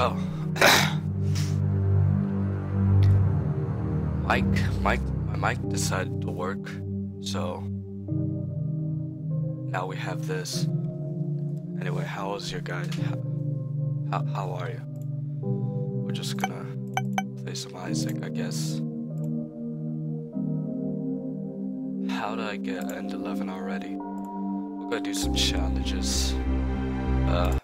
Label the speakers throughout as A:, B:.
A: So, Mike, Mike, my mic decided to work, so now we have this. Anyway, how was your guys? How, how are you? We're just gonna play some Isaac, I guess. How did I get end 11 already? We're gonna do some challenges. Uh,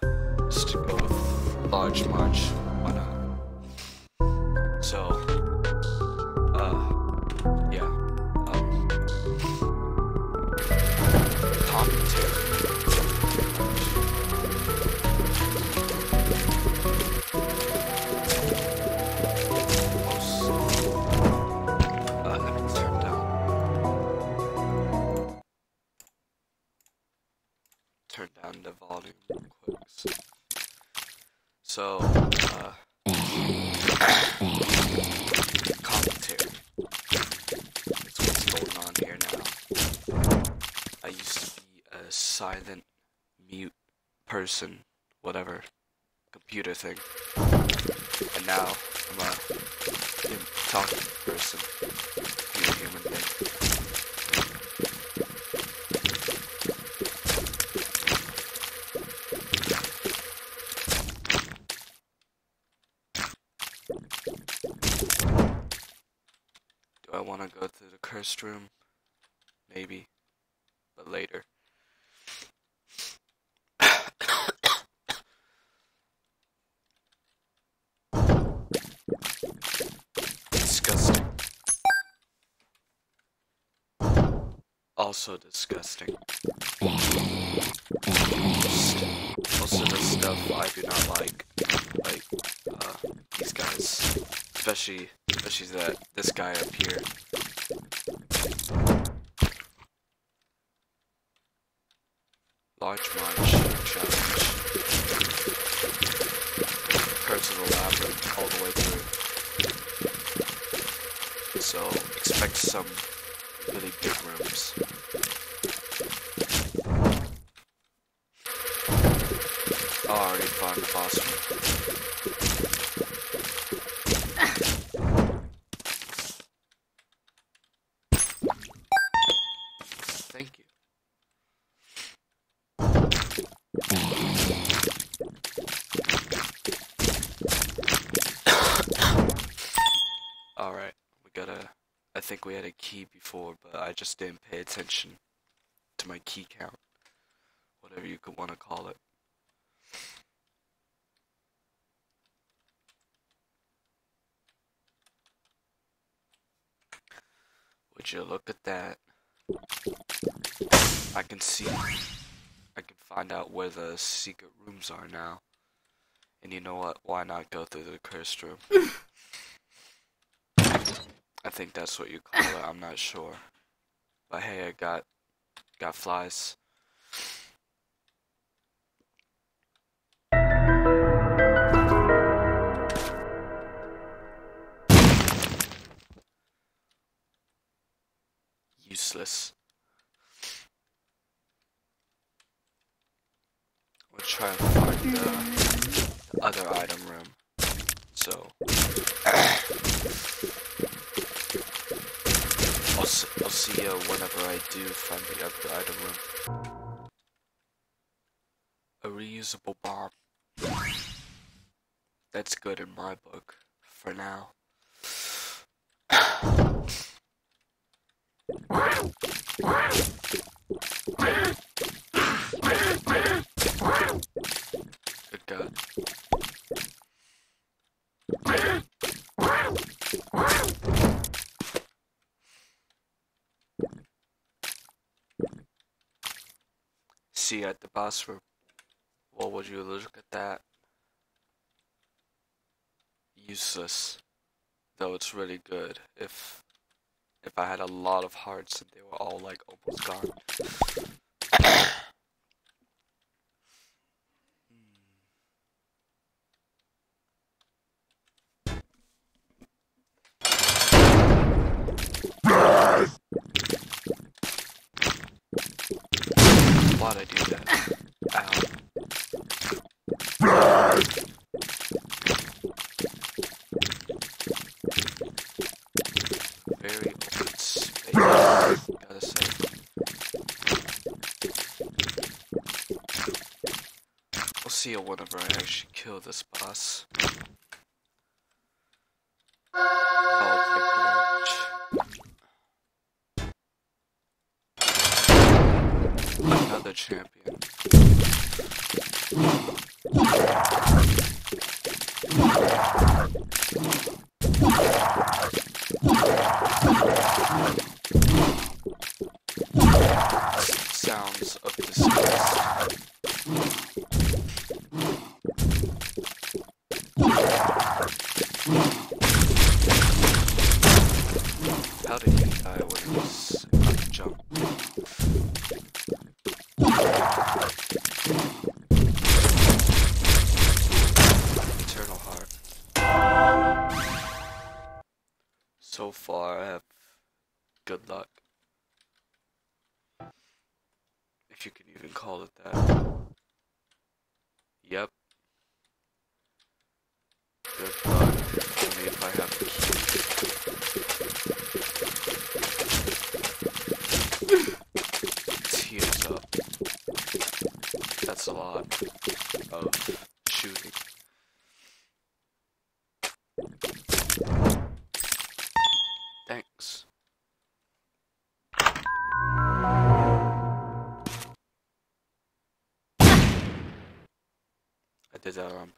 A: go with Large Marge. Why not? So, uh, yeah. Um, turn down. The volume. So, uh, commentary. That's what's going on here now. I used to be a silent, mute person, whatever, computer thing. And now I'm a talking person, human thing. Want to go to the cursed room? Maybe, but later. Disgusting. Also disgusting. Most, of the stuff I do not like. Like, uh, these guys. Especially, especially that, this guy up here. Large Marge Challenge. Curse of the Labyrinth all the way through. So expect some really big rooms. Oh, I already found the boss room. Think we had a key before, but I just didn't pay attention to my key count. Whatever you could want to call it. Would you look at that? I can see. I can find out where the secret rooms are now. And you know what? Why not go through the cursed room? I think that's what you call it. I'm not sure. But hey, I got got flies. Useless. We'll try and find the, the other item room. So. I'll, I'll see you whenever I do find the other item room. A reusable bomb. That's good in my book, for now. Good See at the boss room. What would you look at that? Useless. Though it's really good if if I had a lot of hearts and they were all like almost gone. want to do that. Very nice. I'll see you whenever I actually kill this boss. The champion. Sounds of disgust. How did he die far, I have good luck. If you can even call it that. Yep. Good luck. Only if I have the key. Tears up. That's a lot Did that on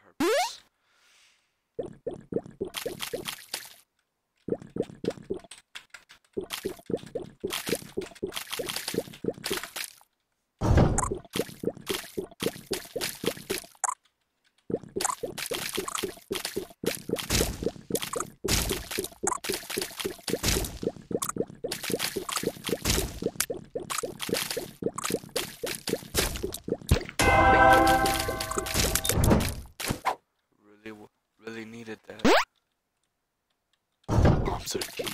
A: Are key.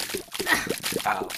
A: Ow.